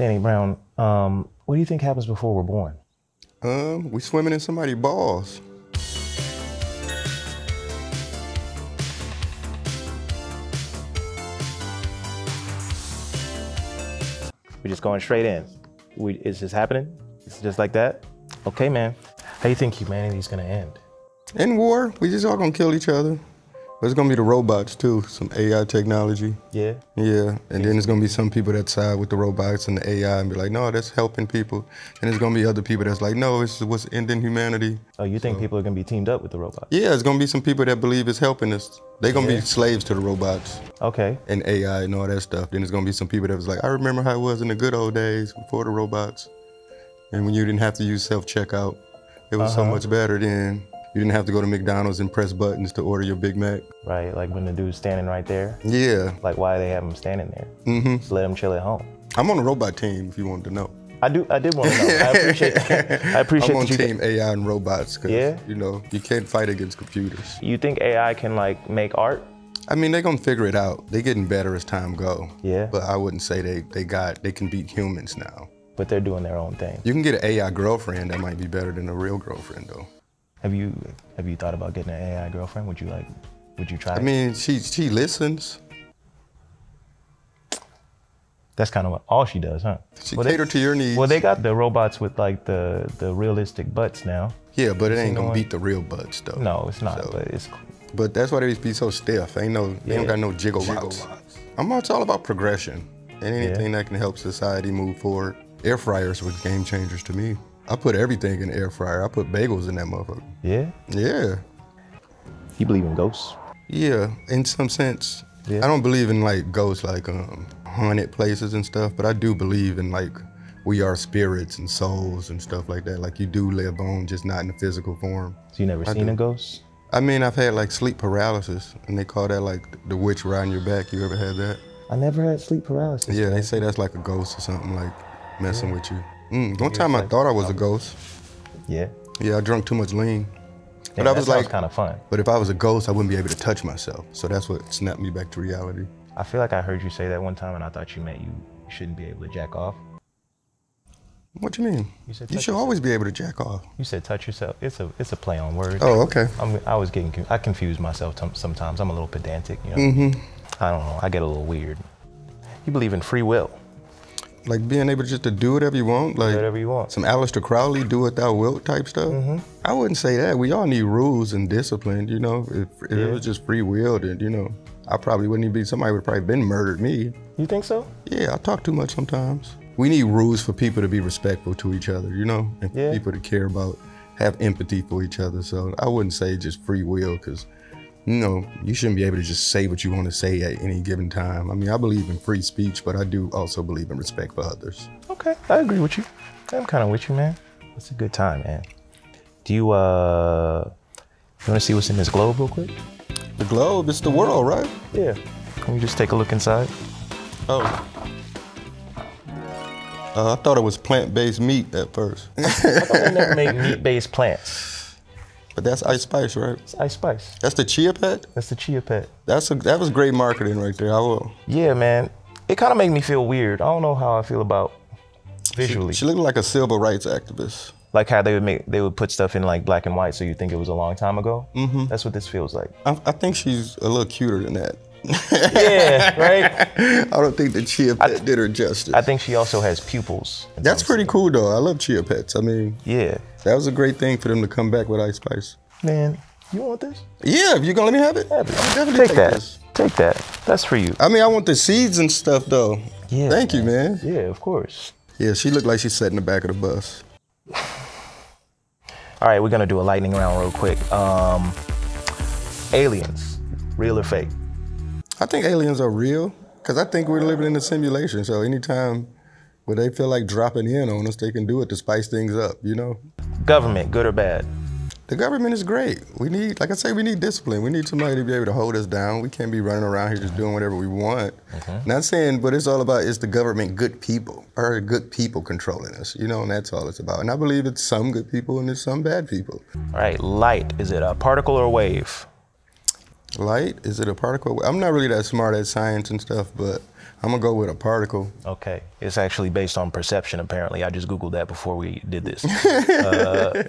Danny Brown, um, what do you think happens before we're born? Um, we swimming in somebody's balls. We're just going straight in. We, is this happening? It's just like that? Okay, man. How do you think humanity's gonna end? In war, we just all gonna kill each other. It's gonna be the robots too, some AI technology. Yeah. Yeah, and then there's gonna be some people that side with the robots and the AI and be like, no, that's helping people. And there's gonna be other people that's like, no, it's what's ending humanity. Oh, you think people are gonna be teamed up with the robots? Yeah, it's gonna be some people that believe it's helping us. They're gonna Yeah. be slaves to the robots Okay. and AI and all that stuff. Then there's gonna be some people that was like, I remember how it was in the good old days before the robots. And when you didn't have to use self-checkout, it was so Uh-huh. much better then. You didn't have to go to McDonald's and press buttons to order your Big Mac. Right, like when the dude's standing right there. Yeah. Like why they have him standing there? Mm-hmm. Just let him chill at home. I'm on the robot team if you wanted to know. I do. I did want to know. I appreciate. I appreciate I'm on team AI and robots because Yeah? you know you can't fight against computers. You think AI can like make art? I mean they're gonna figure it out. They're getting better as time go. Yeah. But I wouldn't say they they got they can beat humans now. But they're doing their own thing. You can get an AI girlfriend that might be better than a real girlfriend though. Have you Have you thought about getting an AI girlfriend? Would you like? Would you try? I it? mean she she listens. that's kind of what, all she does, huh? She Well, they- cater to your needs. Well, they got the robots with like the the realistic butts now. yeah, but it ain't gonna one- beat the real butts though. No, it's not. So- But it's But that's why they be so stiff. Ain't no they Yeah. don't got no jiggle routes. I'm it's all about progression and anything that can help society move forward. Air fryers were game changers to me. I put everything in the air fryer. I put bagels in that motherfucker. yeah. Yeah. You believe in ghosts? Yeah, in some sense. Yeah. I don't believe in like ghosts like um haunted places and stuff, but I do believe in like we are spirits and souls and stuff like that. Like you do live on, just not in the physical form. So you never I seen do. a ghost? I mean, I've had like sleep paralysis, and they call that like the witch riding your back. You ever had that? I never had sleep paralysis. Yeah, they say that's like a ghost or something, like messing with you. Mm, one time I thought I was a ghost. Yeah. Yeah, I drank too much lean. Yeah, But I was like, kind of fun. but if I was a ghost, I wouldn't be able to touch myself. So that's what snapped me back to reality. I feel like I heard you say that one time, and I thought you meant you shouldn't be able to jack off. What do you mean? You said You should always be able to jack off. You said touch yourself. It's a it's a play on words. Oh, okay. I'm, I was getting I confuse myself sometimes. I'm a little pedantic. You know. Mm-hmm. I don't know. I get a little weird. You believe in free will. Like being able just to do whatever you want, like whatever you want. some Aleister Crowley, do it thou wilt type stuff. Mm-hmm. I wouldn't say that. We all need rules and discipline. You know, if, if Yeah. it was just free will, then you know, I probably wouldn't even be. Somebody would probably been murdered me. You think so? Yeah, I talk too much sometimes. We need rules for people to be respectful to each other, you know, and Yeah. people to care about, have empathy for each other. So I wouldn't say just free will because, you know, you shouldn't be able to just say what you want to say at any given time. I mean, I believe in free speech, but I do also believe in respect for others. Okay, I agree with you. I'm kind of with you, man. It's a good time, man. Do you uh, you want to see what's in this globe real quick? The globe, it's the world, right? Yeah. Can we just take a look inside? Oh. Uh, I thought it was plant-based meat at first, I thought we never made meat-based plants. But that's Ice Spice, right? It's ice spice. That's the chia pet. That's the chia pet. That's a, that was great marketing right there. I will. Yeah, man. It kind of made me feel weird. I don't know how I feel about visually. She looked like a civil rights activist. like how they would make they would put stuff in like black and white, so you think it was a long time ago. Mm-hmm. That's what this feels like. I, I think she's a little cuter than that. Yeah, right. I don't think the chia pet did her justice. I think she also has pupils. That's pretty cool though. I love chia pets. I mean, Yeah, that was a great thing for them to come back with Ice Spice. man. You want this? Yeah, if you're gonna let me have it, Yeah, I'm definitely take that. this. Take that. That's for you. I mean, I want the seeds and stuff though. Yeah. Thank you, man. Yeah, of course. Yeah, she looked like she sat in the back of the bus. All right, we're gonna do a lightning round real quick. Um, aliens, real or fake? I think aliens are real because I think we're living in a simulation. So anytime where they feel like dropping in on us, they can do it to spice things up. You know, Government, good or bad? the government is great. We need, like I say, we need discipline. We need somebody to be able to hold us down. We can't be running around here just doing whatever we want. Mm-hmm. Not saying, but it's all about is the government good people or good people controlling us? You know, and that's all it's about. And I believe it's some good people and it's some bad people. All right, light, is it a particle or a wave? Light? Is it a particle? I'm not really that smart at science and stuff, but I'm gonna go with a particle. Okay. It's actually based on perception, apparently. I just Googled that before we did this. uh,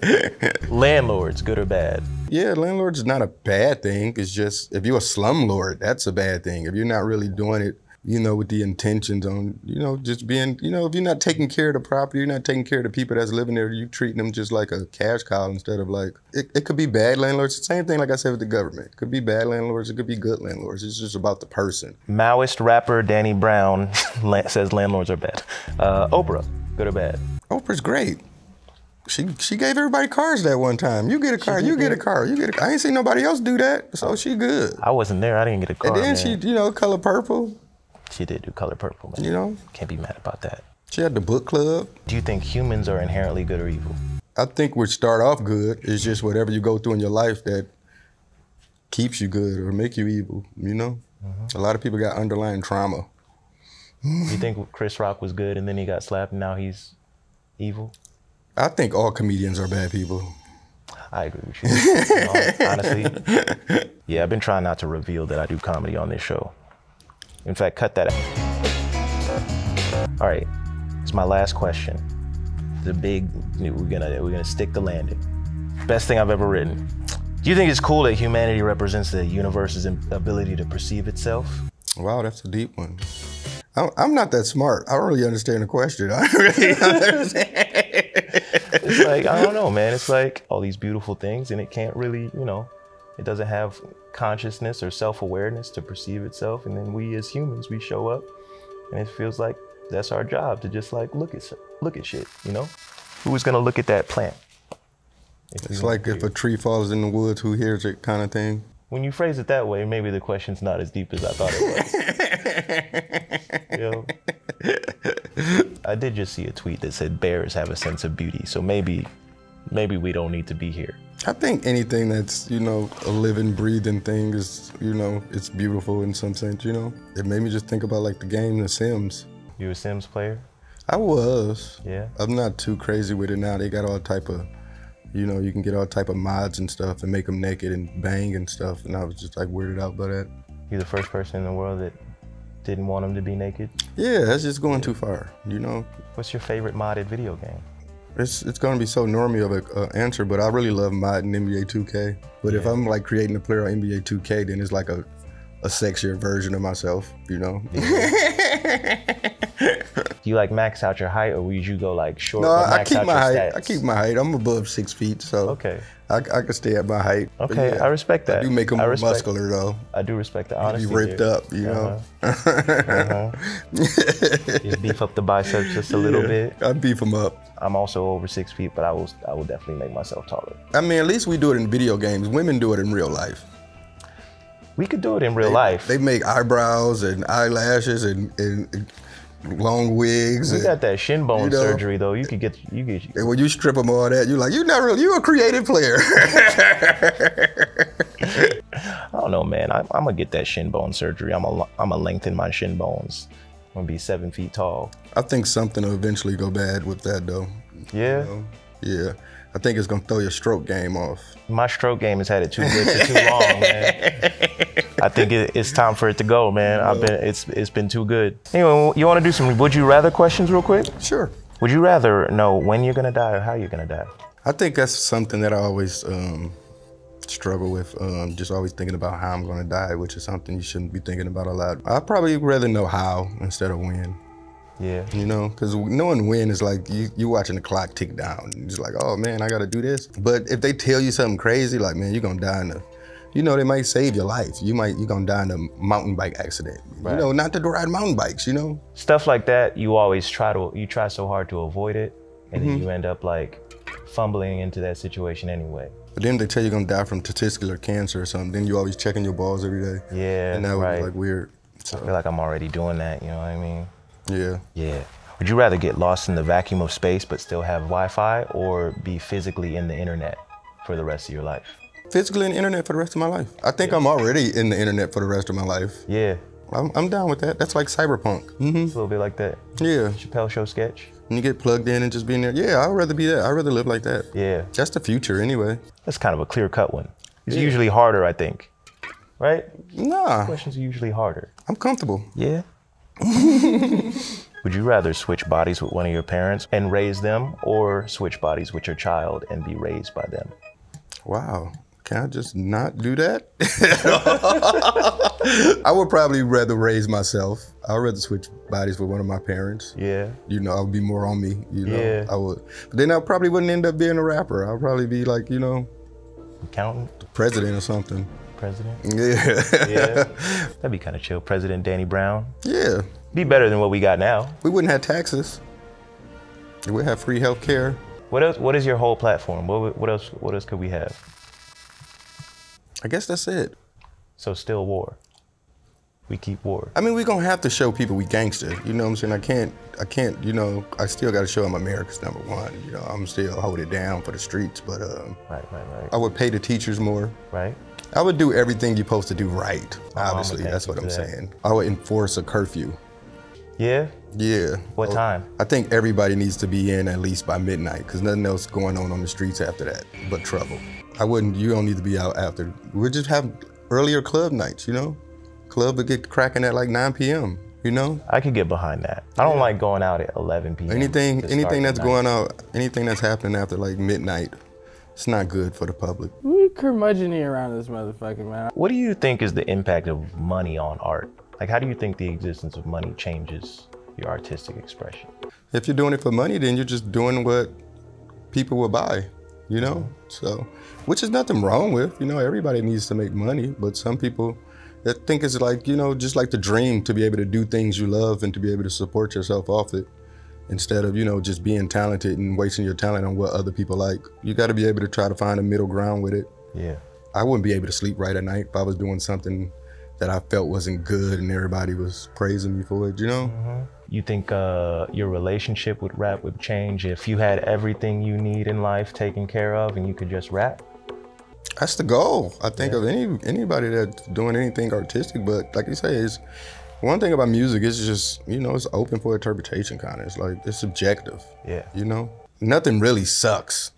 landlords, good or bad? Yeah, landlord's is not a bad thing. It's just if you're a slumlord, that's a bad thing. If you're not really doing it you know, with the intentions on, you know, just being, you know, if you're not taking care of the property, you're not taking care of the people that's living there, you're treating them just like a cash cow instead of like, it, it could be bad landlords. Same thing, like I said, with the government. It could be bad landlords, it could be good landlords. It's just about the person. Maoist rapper Danny Brown says landlords are bad. Uh, Oprah, good or bad? Oprah's great. She she gave everybody cars that one time. You get a car, you get a car, you get a car. I ain't seen nobody else do that, so she good. I wasn't there. I didn't get a car. And then man. she, you know, color purple. She did do color purple. You know? Can't be mad about that. She had the book club. Do you think humans are inherently good or evil? I think we start off good. It's just whatever you go through in your life that keeps you good or make you evil, you know? Mm-hmm. A lot of people got underlying trauma. You think Chris Rock was good and then he got slapped and now he's evil? I think all comedians are bad people. I agree with you. you know, honestly, yeah, I've been trying not to reveal that I do comedy on this show. In fact, cut that out. All right, it's my last question. The big, we're gonna we're gonna stick the landing. Best thing I've ever written. Do you think it's cool that humanity represents the universe's ability to perceive itself? Wow, that's a deep one. I'm not that smart. I don't really understand the question. I really understand. it's like I don't know, man. It's like all these beautiful things, and it can't really, you know, it doesn't have consciousness or self-awareness to perceive itself. And then we as humans, we show up and it feels like that's our job to just like look at look at shit, you know? Who's gonna look at that plant? It's like if a tree falls in the woods, who hears it kind of thing. When you phrase it that way, maybe the question's not as deep as I thought it was. you know? I did just see a tweet that said bears have a sense of beauty, so maybe maybe we don't need to be here. I think anything that's, you know, a living, breathing thing is, you know, it's beautiful in some sense, you know? It made me just think about like the game The Sims. You a Sims player? I was. Yeah. I'm not too crazy with it now. They got all type of, you know, you can get all type of mods and stuff and make them naked and bang and stuff. And I was just like weirded out by that. You the first person in the world that didn't want them to be naked? Yeah, that's just going too far, you know? What's your favorite modded video game? It's it's gonna be so normy of an uh, answer, but I really love modding NBA 2K. But yeah. if I'm like creating a player on NBA 2K, then it's like a a sexier version of myself, you know. Yeah. Do you like max out your height, or would you go like short? No, I keep my height. Stats? I keep my height. I'm above six feet, so okay. I, I can stay at my height. Okay, yeah, I respect that. I do make them more muscular though. I do respect that. Honestly, be ripped up, you know. Uh-huh. uh-huh. Just beef up the biceps just a little bit. I beef them up. I'm also over six feet, but I will I will definitely make myself taller. I mean, at least we do it in video games. Women do it in real life. We could do it in real they, life. They make eyebrows and eyelashes and, and, and long wigs. You and, got that shin bone you know, surgery though. You could get you get. And when you strip them all that, you're like, you're not really. You're a creative player. I don't know, man. I, am gonna get that shin bone surgery. I'm a I'm gonna lengthen my shin bones. I'm gonna be seven feet tall. I think something will eventually go bad with that though. Yeah. You know? Yeah. I think it's gonna throw your stroke game off. My stroke game has had it too good for too long, man. I think it, it's time for it to go, man. I've been it's it's been too good. Anyway, you want to do some would you rather questions real quick? Sure. Would you rather know when you're gonna die or how you're gonna die? I think that's something that I always um, struggle with. Um, just always thinking about how I'm gonna die, which is something you shouldn't be thinking about a lot. I'd probably rather know how instead of when. Yeah. You know, because knowing when is like you you watching the clock tick down. You're just like, oh man, I gotta do this. But if they tell you something crazy, like man, you're gonna die in a you know, they might save your life. You might you're gonna die in a mountain bike accident. Right. You know, not to ride mountain bikes, you know? Stuff like that, you always try to you try so hard to avoid it and mm-hmm. then you end up like fumbling into that situation anyway. But then they tell you you're gonna die from testicular cancer or something. Then you always checking your balls every day. Yeah. And that right. would be like weird. So. I feel like I'm already doing that, you know what I mean? Yeah. Yeah. Would you rather get lost in the vacuum of space but still have Wi-Fi or be physically in the internet for the rest of your life? Physically in the internet for the rest of my life. I think yeah. I'm already in the internet for the rest of my life. Yeah. I'm, I'm down with that. That's like cyberpunk. Mm-hmm. It's a little bit like that. Yeah. Chappelle Show sketch. And you get plugged in and just being there. Yeah, I'd rather be that. I'd rather live like that. Yeah. That's the future anyway. That's kind of a clear cut one. It's yeah. usually harder, I think. right? Nah, Questions are usually harder. I'm comfortable. Yeah. Would you rather switch bodies with one of your parents and raise them, or switch bodies with your child and be raised by them? Wow. Can I just not do that? I would probably rather raise myself. I'd rather switch bodies with one of my parents. Yeah. You know, I would be more on me. You know, Yeah. I would. But then I probably wouldn't end up being a rapper. I'd probably be like, you know, Accountant, president or something. president. Yeah. Yeah. That'd be kind of chill. President Danny Brown. yeah. Be better than what we got now. We wouldn't have taxes. We'd have free health care. What else? What is your whole platform? What, what else? What else could we have? I guess that's it. So still war. We keep war. I mean, we're gonna have to show people we gangster. You know what I'm saying? I can't, I can't, you know, I still gotta show them America's number one. You know, I'm still hold it down for the streets, but um, Right, right, I would pay the teachers more. right. I would do everything you're supposed to do right. mama Obviously, that's what I'm that. saying. I would enforce a curfew. Yeah. Yeah. What Oh, time? I think everybody needs to be in at least by midnight because nothing else going on on the streets after that but trouble. I wouldn't, you don't need to be out after. We'll just have earlier club nights, you know? Club would get cracking at like 9 p.m., you know? I could get behind that. I don't like going out at 11 p.m. Anything, anything that's going out, anything that's happening after like midnight, it's not good for the public. We curmudgeony around this motherfucker, man. What do you think is the impact of money on art? Like, how do you think the existence of money changes your artistic expression? If you're doing it for money, then you're just doing what people will buy, you know? So, which is nothing wrong with, you know, everybody needs to make money, but some people that think it's like, you know, just like the dream to be able to do things you love and to be able to support yourself off it instead of, you know, just being talented and wasting your talent on what other people like. You got to be able to try to find a middle ground with it. Yeah. I wouldn't be able to sleep right at night if I was doing something that I felt wasn't good and everybody was praising me for it, you know? Mm-hmm. You think uh, your relationship with rap would change if you had everything you need in life taken care of and you could just rap? That's the goal. I think of any anybody that's doing anything artistic, but like you say, is one thing about music is just you know it's open for interpretation. Kind of, it's like it's subjective. Yeah. You know, nothing really sucks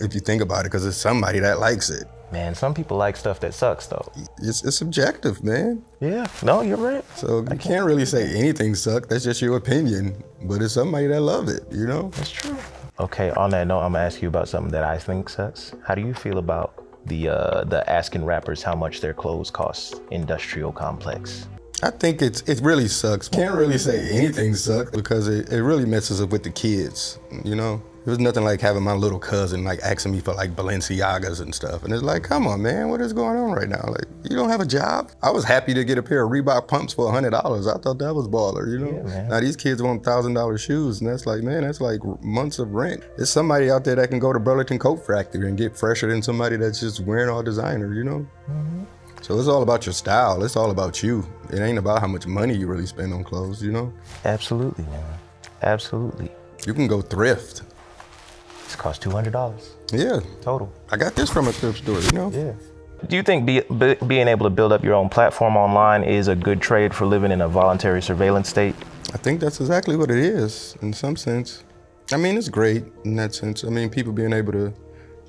if you think about it, because it's somebody that likes it. Man, some people like stuff that sucks though. It's, it's subjective, man. Yeah. No, you're right. So you can't really say anything sucks. That's just your opinion. But it's somebody that love it. You know. That's true. Okay, on that note, I'm gonna ask you about something that I think sucks. How do you feel about the uh, the asking rappers how much their clothes cost industrial complex? I think it's it really sucks. Can't really say anything sucks because it, it really messes up with the kids. You know, it was nothing like having my little cousin like asking me for like Balenciagas and stuff, and it's like, come on, man, what is going on right now? Like, you don't have a job. I was happy to get a pair of Reebok pumps for hundred dollars. I thought that was baller. You know, Yeah, now these kids want thousand dollar shoes, and that's like, man, that's like months of rent. There's somebody out there that can go to Burlington Coat Factory and get fresher than somebody that's just wearing all designer. You know. Mm-hmm. So it's all about your style. It's all about you. It ain't about how much money you really spend on clothes, you know? Absolutely, man. Absolutely. You can go thrift. This costs two hundred dollars Yeah. total. I got this from a thrift store, you know? Yeah. Do you think be, be, being able to build up your own platform online is a good trade for living in a voluntary surveillance state? I think that's exactly what it is in some sense. I mean, it's great in that sense. I mean, people being able to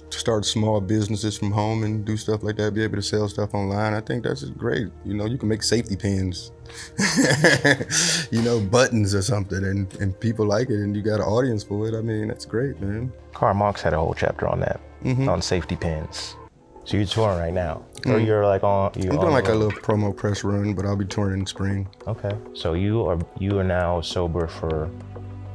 start small businesses from home and do stuff like that, be able to sell stuff online. I think that's great. You know, you can make safety pins, you know, buttons or something, and, and people like it, and you got an audience for it. I mean, that's great, man. Karl Marx had a whole chapter on that, Mm-hmm. on safety pins. So you're touring right now, or you're like on? You Mm. I'm on doing like a little promo press run, but I'll be touring in spring. Okay. So you are you are now sober for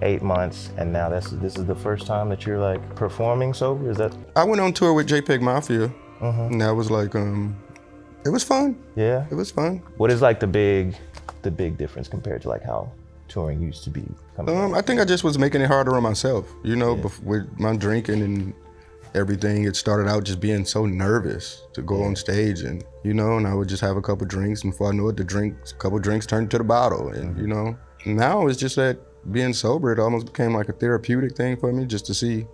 eight months, and now this this is the first time that you're like performing sober. Is that? I went on tour with JPEG Mafia, and that was like, um, it was fun. Yeah. It was fun. What is like the big the big difference compared to like how touring used to be? Um, I think I just was making it harder on myself. You know, bef- with my drinking and everything, it started out just being so nervous to go on stage, and you know, and I would just have a couple drinks, and before I knew it, the drinks, a couple drinks turned to the bottle, and you know, now it's just that being sober, it almost became like a therapeutic thing for me, just to see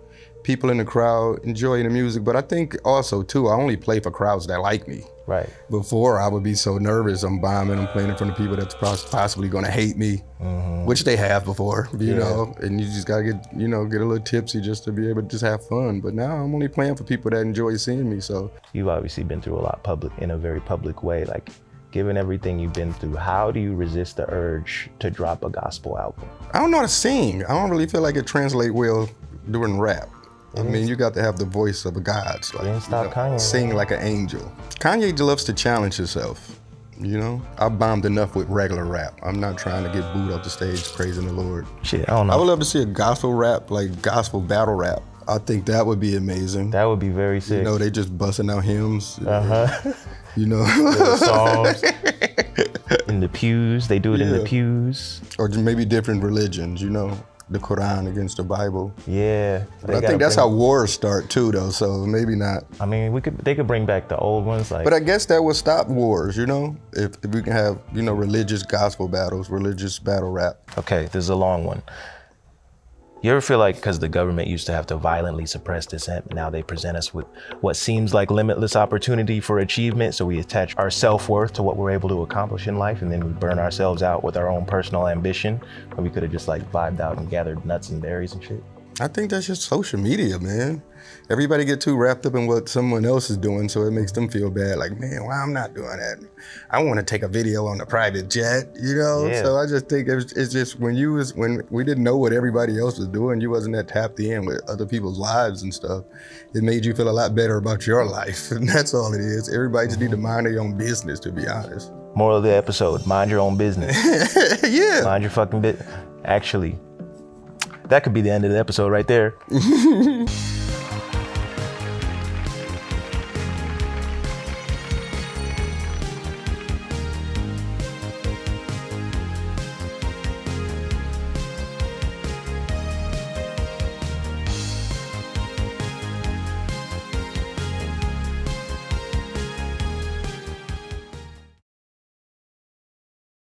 people in the crowd enjoying the music. But I think also too, I only play for crowds that like me. Right. Before I would be so nervous. I'm bombing. I'm playing in front of people that's possibly going to hate me, mm-hmm. which they have before, you Yeah. know. And you just gotta get, you know, get a little tipsy just to be able to just have fun. But now I'm only playing for people that enjoy seeing me. So You've obviously been through a lot public in a very public way. Like, given everything you've been through, how do you resist the urge to drop a gospel album? I don't know how to sing. I don't really feel like it translate well doing rap. I mean, you got to have the voice of a god. So like, didn't stop you know, Kanye, Sing like an angel. Kanye loves to challenge himself. You know, I bombed enough with regular rap. I'm not trying to get booed off the stage praising the Lord. Shit, I don't know. I would love to see a gospel rap, like gospel battle rap. I think that would be amazing. That would be very sick. you know, they just busting out hymns. uh-huh. You know, in the pews. They do it in the pews. or maybe different religions. You know, the Quran against the Bible. Yeah. But I think that's how wars start too, though. So maybe not. I mean, we could. They could bring back the old ones, like. But I guess that would stop wars, you know, if, if we can have, you know, religious gospel battles, religious battle rap. Okay, this is a long one. You ever feel like because the government used to have to violently suppress dissent, now they present us with what seems like limitless opportunity for achievement, so we attach our self worth to what we're able to accomplish in life, and then we burn ourselves out with our own personal ambition, when we could have just like vibed out and gathered nuts and berries and shit? I think that's just social media, man. Everybody get too wrapped up in what someone else is doing, so it makes them feel bad. Like, man, why I'm not doing that? I want to take a video on a private jet, you know. Yeah. So I just think it's, it's just when you was when we didn't know what everybody else was doing, you wasn't that tapped in with other people's lives and stuff. It made you feel a lot better about your life, and that's all it is. Everybody just need to mind their own business, to be honest. Moral of the episode: mind your own business. yeah. mind your fucking bit. Actually, that could be the end of the episode right there.